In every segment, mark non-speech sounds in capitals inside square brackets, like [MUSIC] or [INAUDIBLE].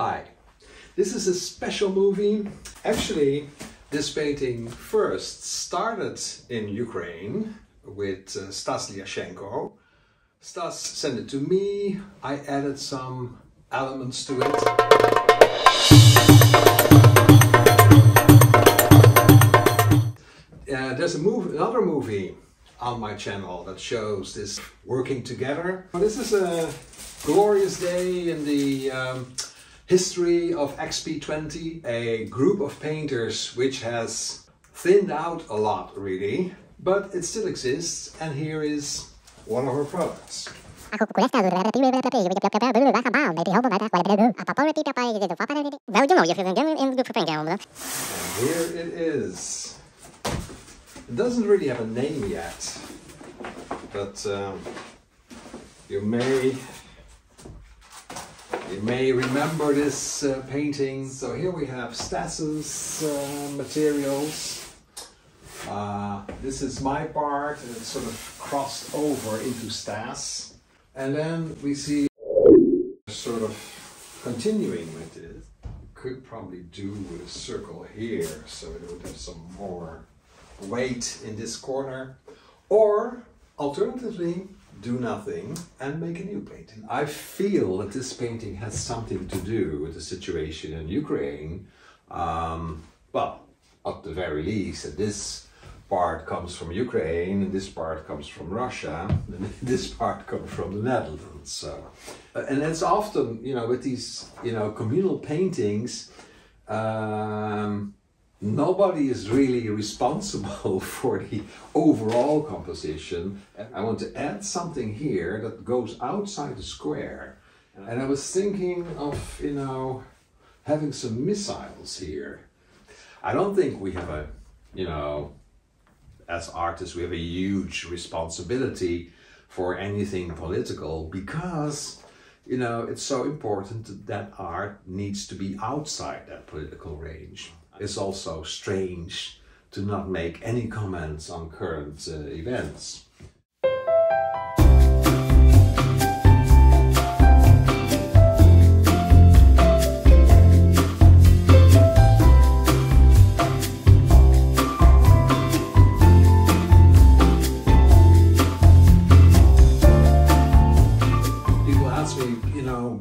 Hi, this is a special movie. Actually, this painting first started in Ukraine with uh, Stas Lyashenko. Stas sent it to me, I added some elements to it. Uh, there's a movie, another movie on my channel that shows this working together. This is a glorious day in the um, history of XP20, a group of painters which has thinned out a lot really, but it still exists and here is one of our products. And here it is. It doesn't really have a name yet, but um, you may you may remember this uh, painting. So here we have Stas's uh, materials. Uh, this is my part and it's sort of crossed over into Stas. And then we see sort of continuing with it. Could probably do with a circle here so it would have some more weight in this corner. Or alternatively, do nothing and make a new painting. I feel that this painting has something to do with the situation in Ukraine. Um, well, at the very least, this part comes from Ukraine, and this part comes from Russia, and [LAUGHS] this part comes from the Netherlands. So, and it's often, you know, with these, you know, communal paintings, um, nobody is really responsible [LAUGHS] for the overall composition. I want to add something here that goes outside the square. And I was thinking of, you know, having some missiles here. I don't think we have a, you know, as artists, we have a huge responsibility for anything political because, you know, it's so important that art needs to be outside that political range. It's also strange to not make any comments on current uh, events.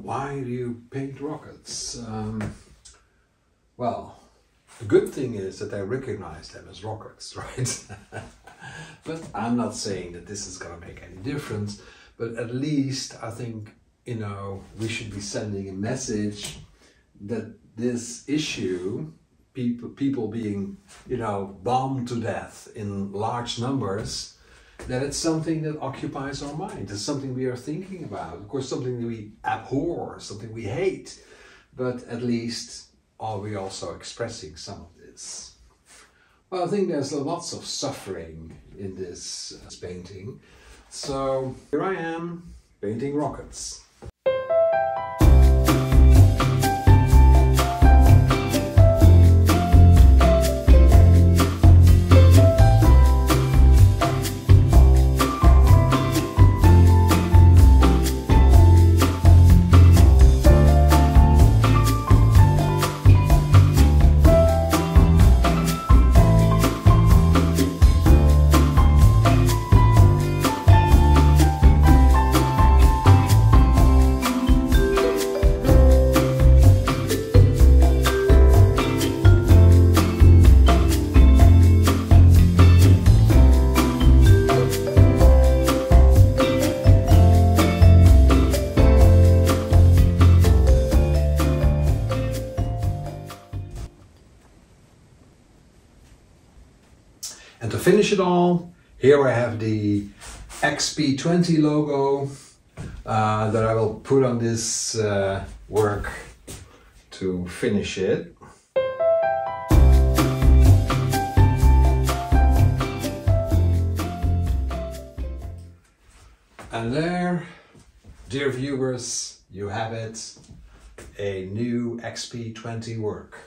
Why do you paint rockets? Um, well, the good thing is that I recognize them as rockets, [LAUGHS] right? but I'm not saying that this is going to make any difference, but at least I think, you know, we should be sending a message that this issue, people, people being, you know, bombed to death in large numbers, that it's something that occupies our mind. It's something we are thinking about. Of course, something that we abhor, something we hate, but at least are we also expressing some of this? Well, I think there's lots of suffering in this uh, painting. So here I am painting rockets. Finish it all, here I have the XP20 logo uh, that I will put on this uh, work to finish it. And there, dear viewers, you have it, a new XP20 work.